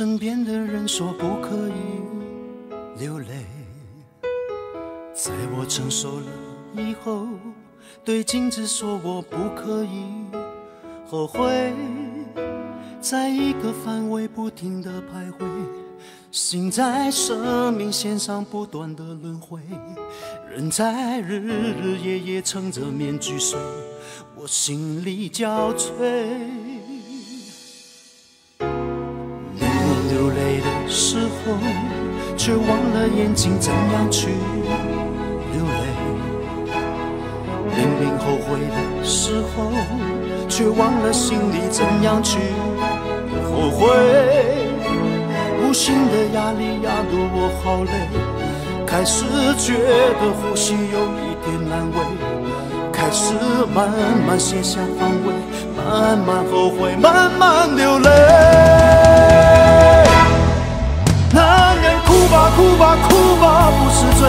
身边的人说不可以流泪，在我成熟了以后，对镜子说我不可以后悔，在一个范围不停的徘徊，心在生命线上不断的轮回，人在日日夜夜撑着面具睡，我心力交瘁。时候，却忘了眼睛怎样去流泪；明明后悔的时候，却忘了心里怎样去后悔。无形的压力压得我好累，开始觉得呼吸有一点难为，开始慢慢卸下防卫，慢慢后悔，慢慢流泪。哭吧哭吧不是罪，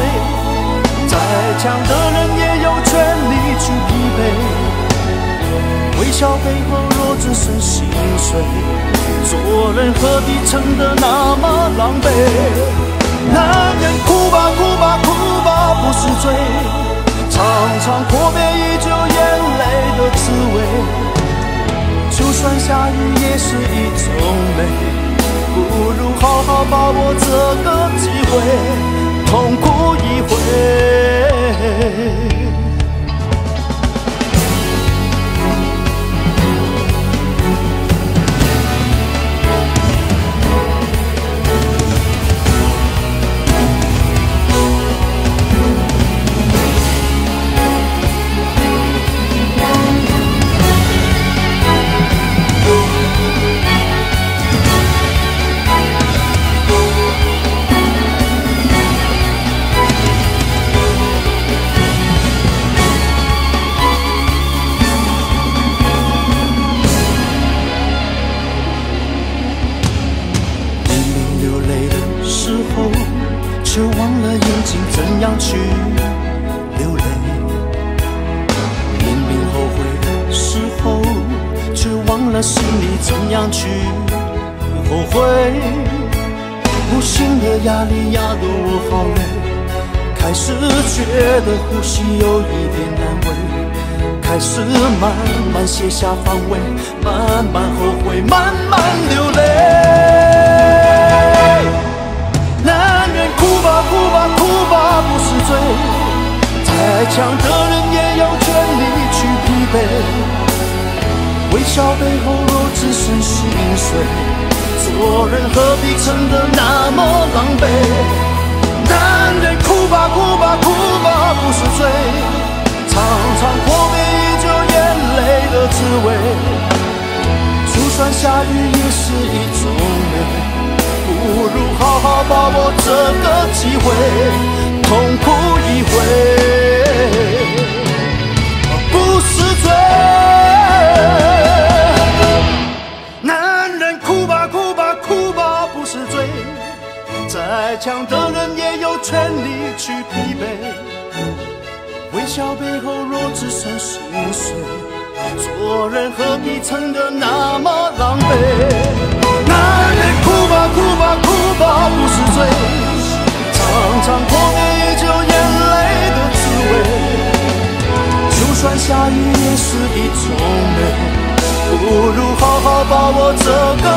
再强的人也有权利去疲惫。微笑背后若只剩心碎，做人何必撑得那么狼狈？男人哭吧哭吧哭吧不是罪，常常阔别依旧眼泪的滋味。就算下雨也是一种美。不如好好把握这个怎样去后悔无形的压力压得我好累开始觉得呼吸有一点难为开始慢慢卸下防卫慢慢后悔慢慢流泪。男人哭吧哭吧哭吧不是罪再强的微笑背后若只剩心碎，做人何必撑得那么狼狈？男人哭吧哭吧哭吧不是罪，常常破灭。泪的滋味，就算下雨也是一种美。不如好好把握这个机会，再强的人也有权利去疲惫。微笑背后若只剩心碎，做人何必撑得那么狼狈？男人哭吧哭吧哭吧不是罪，尝尝破灭也就眼泪的滋味。就算下雨也是一种美，不如好好把握这个。